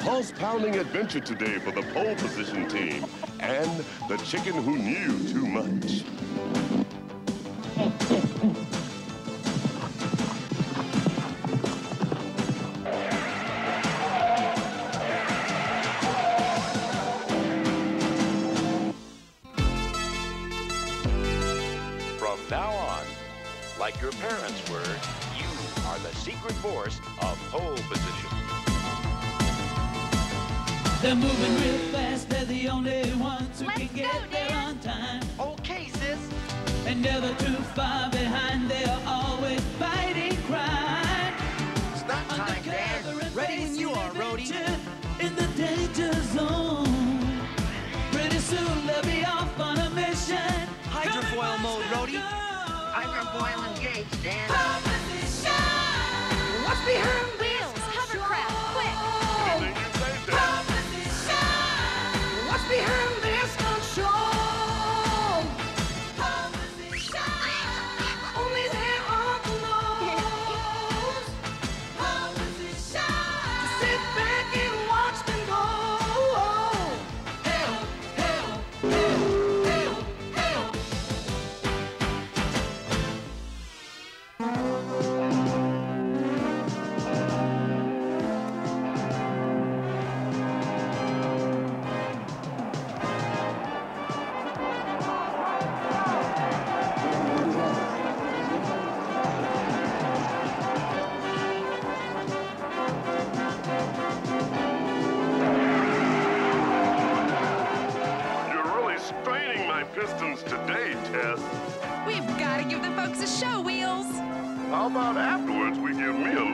pulse-pounding adventure today for the pole position team and the chicken who knew too much. Ready when you are, Roadie. In the danger zone. Pretty soon they'll be off on a mission. Hydrofoil mode, Roadie. Hydrofoil engaged, Dan. A show, Wheels! How about afterwards we give me a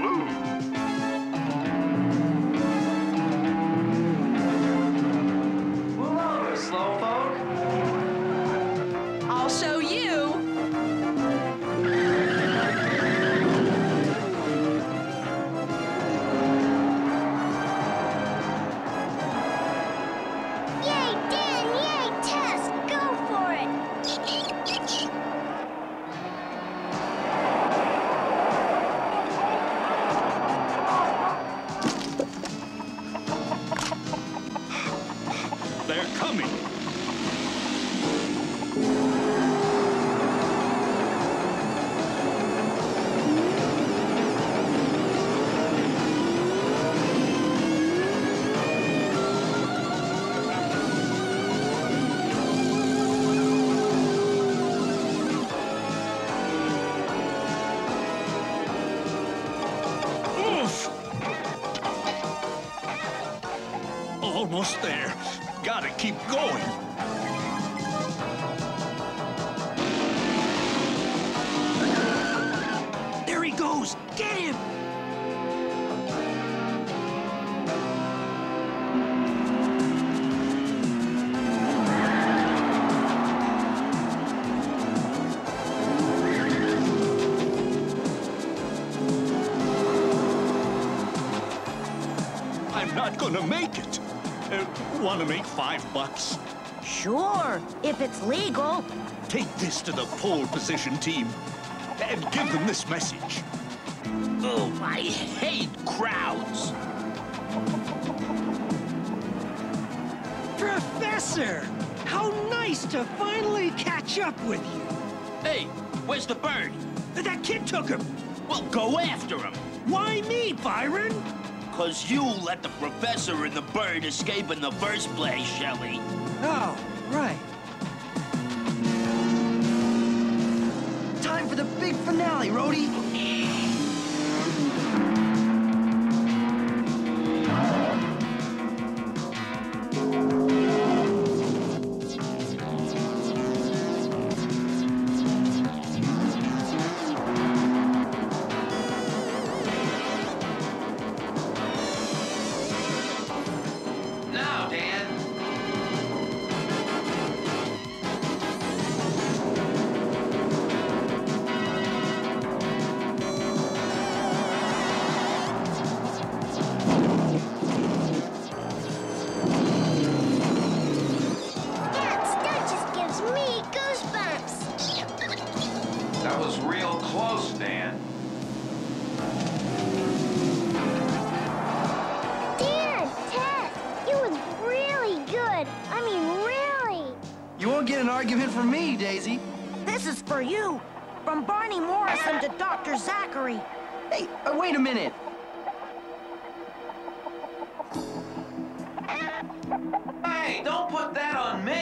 Almost there. Gotta keep going. There he goes! Get him! I'm not gonna make it. Uh, wanna make five bucks? Sure, if it's legal. Take this to the pole position team and give them this message. Oh, I hate crowds. Professor! How nice to finally catch up with you. Hey, where's the bird? That kid took him. Well, go after him. Why me, Byron? Cause you let the professor and the bird escape in the first place, Shelley. Oh, right. Time for the big finale, Roadie.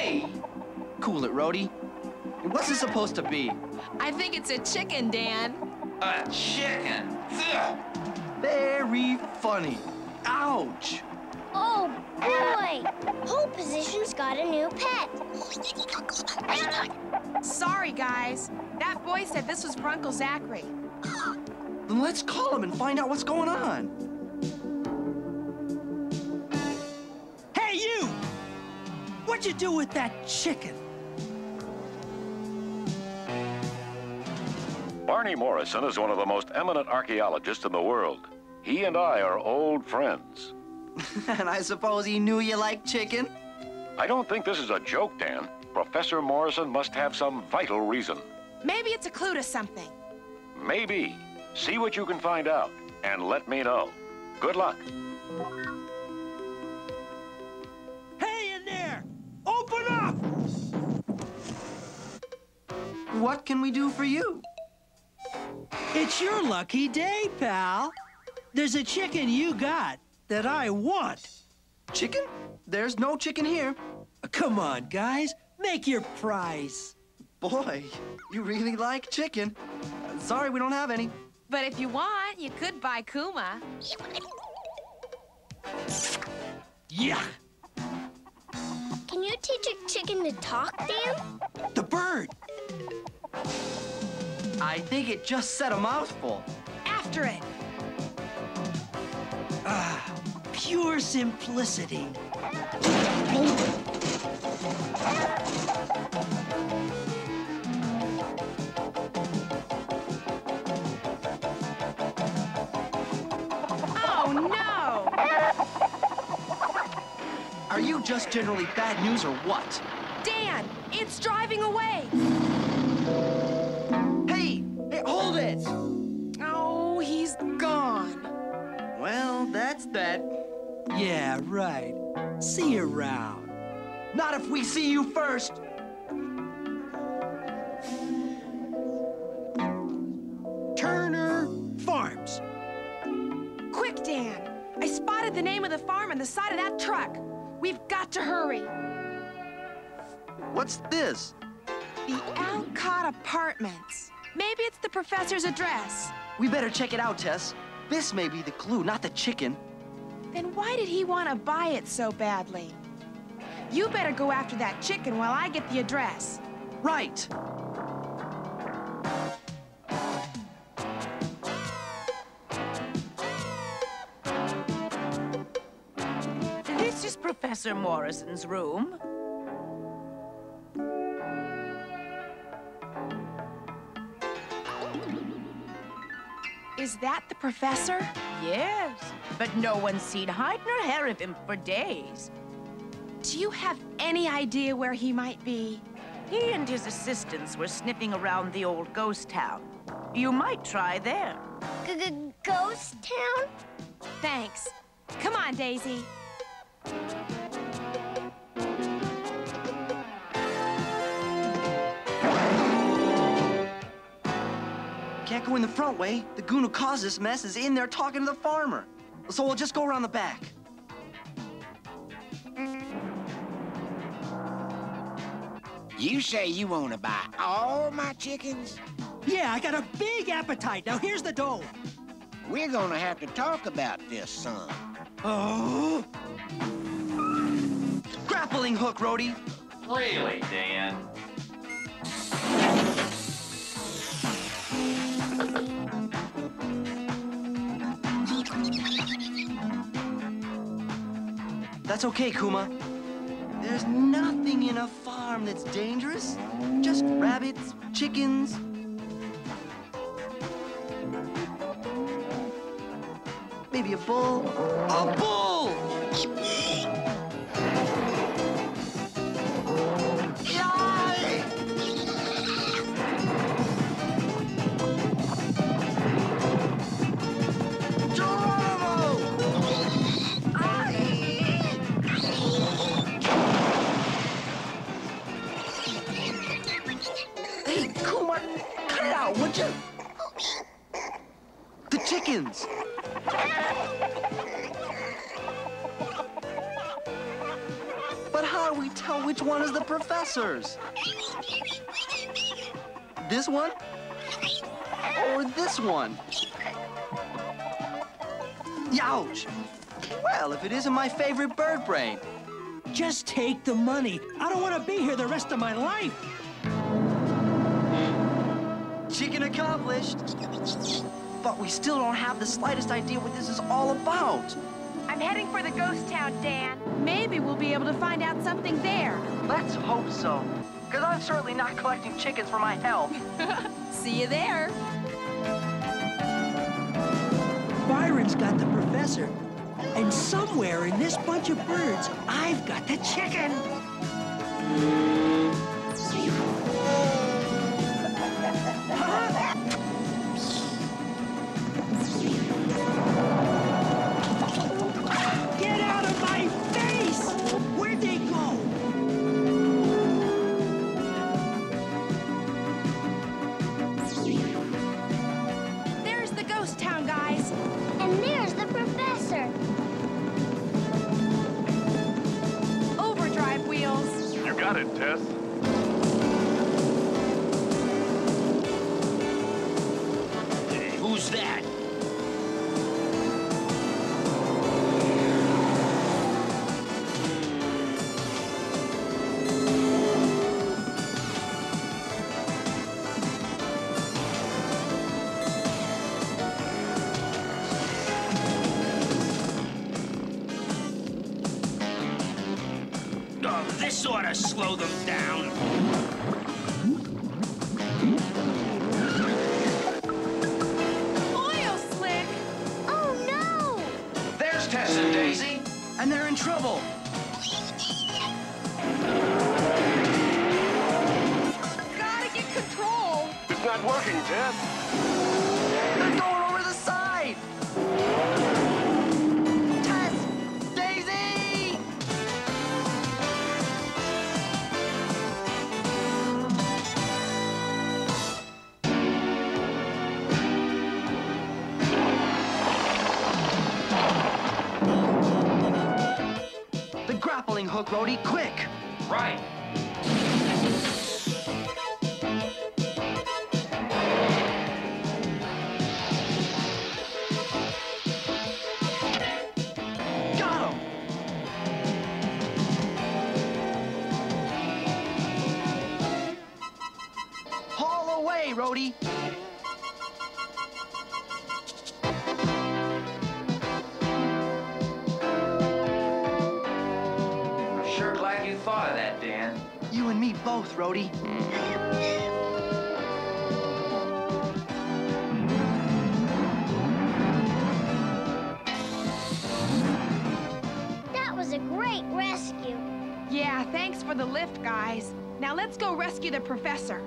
That on me. Cool it, Roadie. What's this supposed to be? I think it's a chicken, Dan. A chicken. Ugh. Very funny. Ouch. Oh, boy. Pole Position's got a new pet. Sorry, guys. That boy said this was for Uncle Zachary. Then let's call him and find out what's going on. What'd you do with that chicken? Barney Morrison is one of the most eminent archaeologists in the world. He and I are old friends. and I suppose he knew you liked chicken? I don't think this is a joke, Dan. Professor Morrison must have some vital reason. Maybe it's a clue to something. Maybe. See what you can find out, and let me know. Good luck. What can we do for you? It's your lucky day, pal. There's a chicken you got that I want. Chicken? There's no chicken here. Come on, guys. Make your price. Boy, you really like chicken. Sorry, we don't have any. But if you want, you could buy Kuma. Yeah. Can you teach a chicken to talk, Dan? I think it just said a mouthful. After it. Ah, pure simplicity. Oh, no! Are you just generally bad news or what? Dan, it's driving away. Yeah, right. See you around. Not if we see you first. Turner Farms. Quick, Dan. I spotted the name of the farm on the side of that truck. We've got to hurry. What's this? The Alcott Apartments. Maybe it's the professor's address. We better check it out, Tess. This may be the clue, not the chicken. Then why did he want to buy it so badly? You better go after that chicken while I get the address. Right. This is Professor Morrison's room. Is that the professor? Yes, but no one's seen hide nor hair of him for days. Do you have any idea where he might be? He and his assistants were sniffing around the old ghost town. You might try there. Ghost Town? Thanks. Come on, Daisy. Can't go in the front way. The goon who caused this mess is in there talking to the farmer. So we'll just go around the back. You say you want to buy all my chickens? Yeah, I got a big appetite. Now here's the dough. We're gonna have to talk about this, son. Oh. Grappling hook, Roadie. Really, Dan? That's okay, Kuma. There's nothing in a farm that's dangerous. Just rabbits, chickens. Maybe a bull. A bull! Professor's? This one? Or this one? Youch! Well, if it isn't my favorite bird brain. Just take the money. I don't want to be here the rest of my life. Chicken accomplished. But we still don't have the slightest idea what this is all about. I'm heading for the ghost town, Dan. Maybe we'll be able to find out something there. Let's hope so. Because I'm certainly not collecting chickens for my health. See you there. Byron's got the professor. And somewhere in this bunch of birds, I've got the chicken. Got it, Tess. There's Tess and Daisy. And they're in trouble. Gotta get control. It's not working, Tess. Hook, Roadie, quick! Right. Got You and me both, Roadie. That was a great rescue. Yeah, thanks for the lift, guys. Now let's go rescue the professor.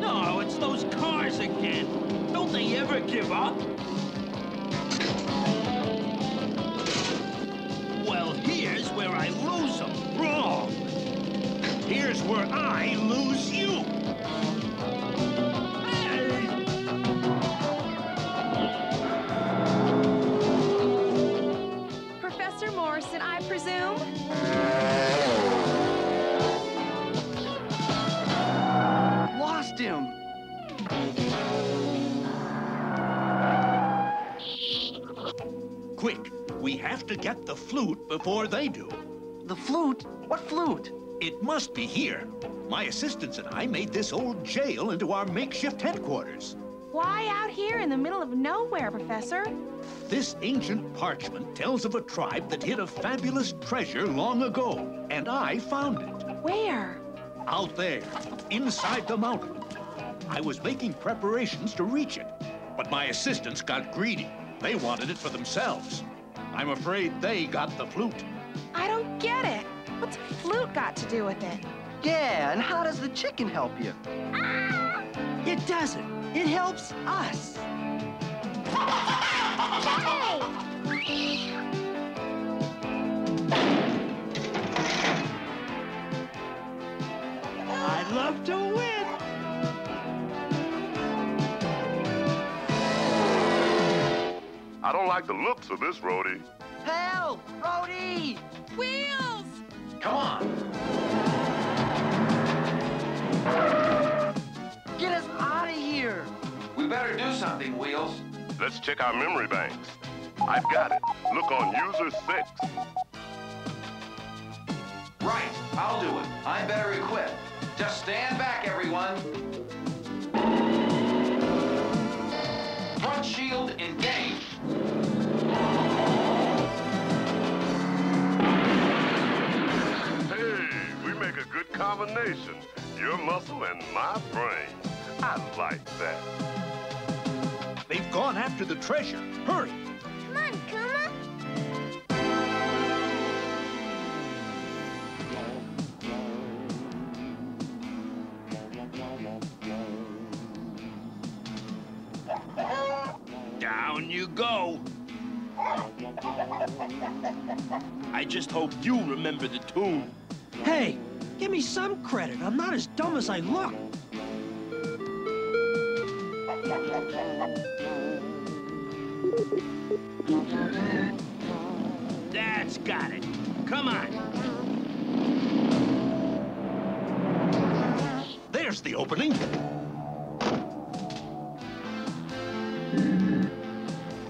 No, it's those cars again. Don't they ever give up? Here's where I lose you. Professor Morrison, I presume? Lost him! Quick, we have to get the flute before they do. The flute? What flute? It must be here. My assistants and I made this old jail into our makeshift headquarters. Why out here in the middle of nowhere, Professor? This ancient parchment tells of a tribe that hid a fabulous treasure long ago, and I found it. Where? Out there, inside the mountain. I was making preparations to reach it, but my assistants got greedy. They wanted it for themselves. I'm afraid they got the flute. I don't get it. What's a flute got to do with it? Yeah, and how does the chicken help you? Ah! It doesn't. It helps us. I'd love to win. I don't like the looks of this, Roadie. Help! Roadie! Wheels! Come on. Get us out of here! We better do something, Wheels. Let's check our memory banks. I've got it. Look on user six. Right, I'll do it. I'm better equipped. Just stand back, everyone. Front shield engaged. Good combination. Your muscle and my brain. I like that. They've gone after the treasure. Hurry! Come on, Kuma. Down you go. I just hope you remember the tune. Hey, give me some credit. I'm not as dumb as I look. That's got it. Come on. There's the opening.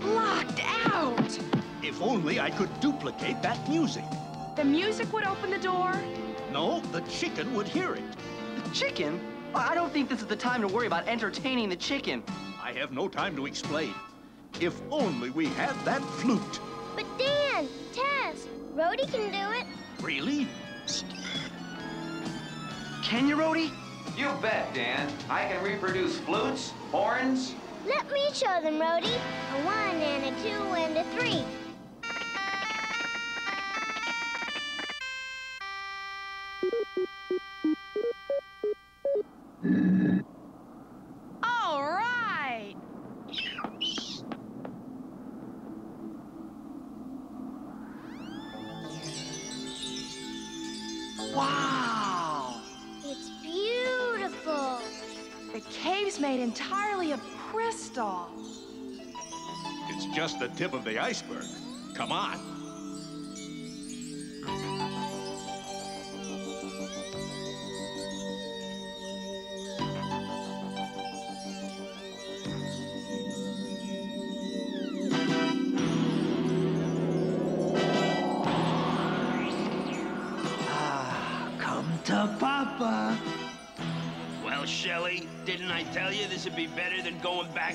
Locked out! If only I could duplicate that music. The music would open the door? No, the chicken would hear it. The chicken? I don't think this is the time to worry about entertaining the chicken. I have no time to explain. If only we had that flute. But Dan, Tess, Roadie can do it. Really? Can you, Roadie? You bet, Dan. I can reproduce flutes, horns. Let me show them, Roadie. A one and a two and a three. Wow! It's beautiful. The cave's made entirely of crystal. It's just the tip of the iceberg. Come on.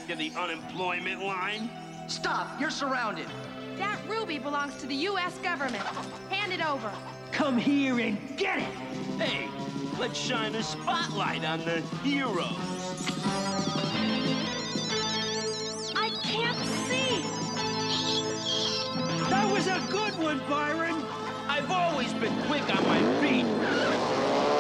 Back to the unemployment line? Stop! You're surrounded. That ruby belongs to the U.S. government. Hand it over. Come here and get it. Hey, let's shine a spotlight on the heroes. I can't see. That was a good one, Byron. I've always been quick on my feet.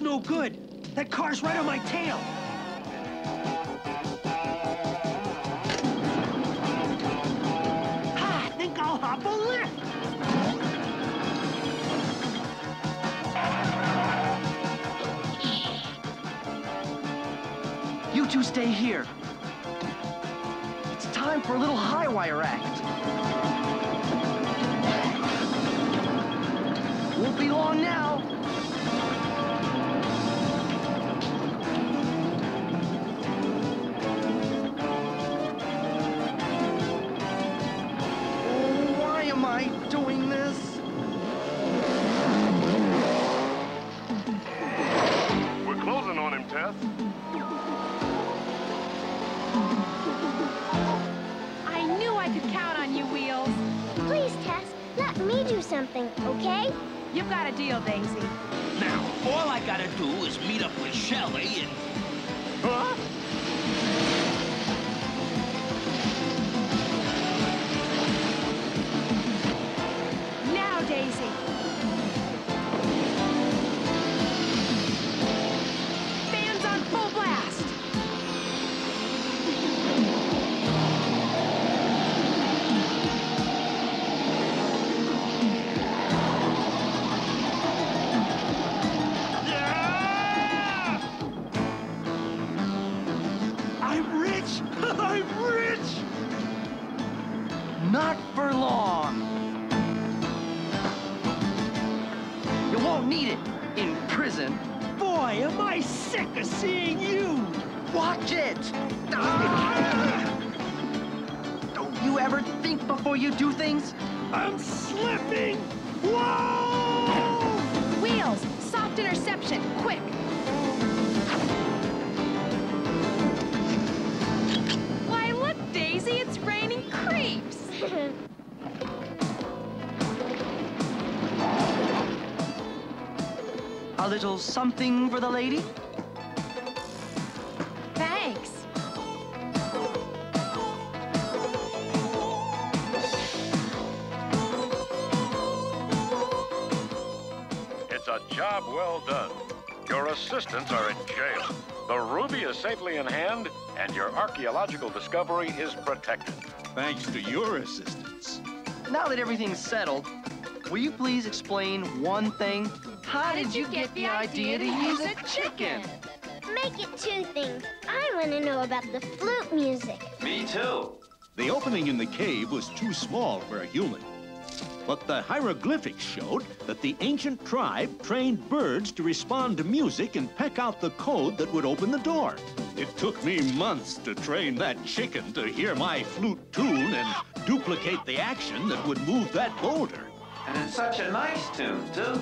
almost no good. That car's right on my tail. Ha! I think I'll hop a lift. You two stay here. It's time for a little high wire act. Won't be long now. A deal, Daisy. Now, all I gotta do is meet up with Shelly and... A little something for the lady? Thanks. It's a job well done. Your assistants are in jail. The ruby is safely in hand, and your archaeological discovery is protected. Thanks to your assistance. Now that everything's settled, will you please explain one thing? How did you get the idea to use a chicken? Make it two things. I want to know about the flute music. Me too. The opening in the cave was too small for a human. But the hieroglyphics showed that the ancient tribe trained birds to respond to music and peck out the code that would open the door. It took me months to train that chicken to hear my flute tune and duplicate the action that would move that boulder. And it's such a nice tune, too.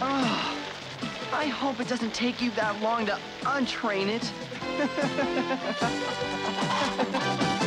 Ah, I hope it doesn't take you that long to untrain it.